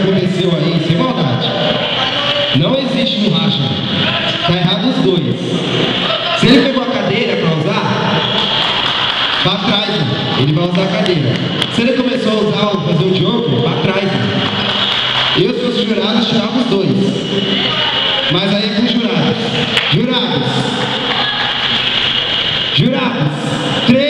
Aconteceu aí, sem maldade. Não existe um racha. Tá errado os dois. Se ele pegou a cadeira para usar, para trás, ele vai usar a cadeira. Se ele começou a usar, fazer o jogo, para trás. Eu, se fosse jurados, tirava os dois. Mas aí é com os jurados. Jurados. Jurados. 3,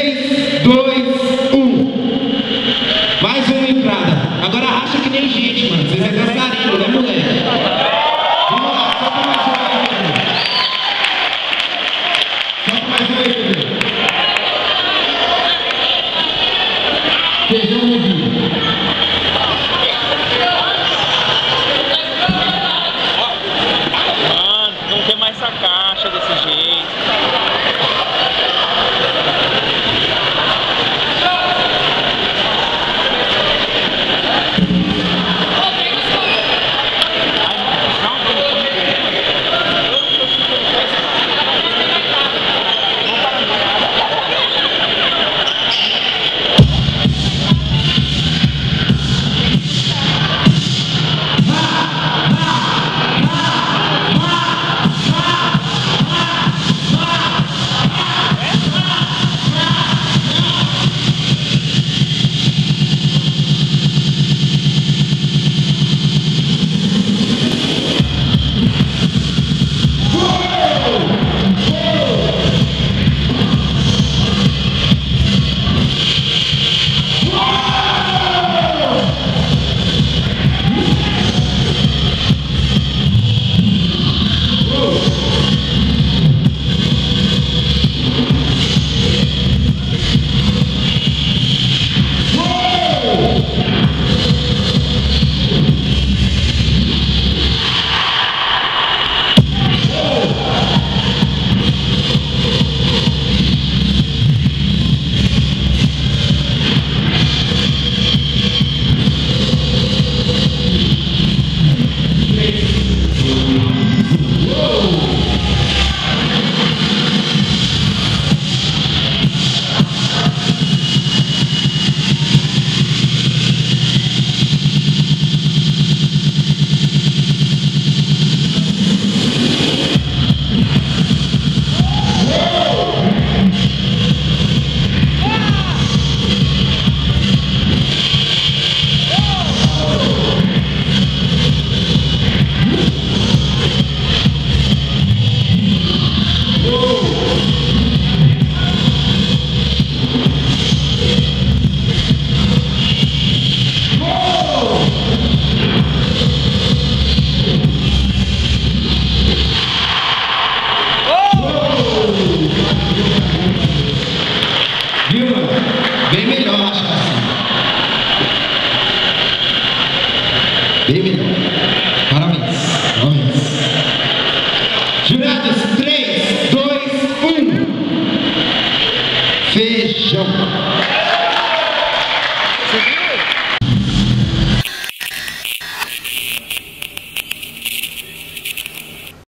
Jurados, 3, 2, 1. Feijão.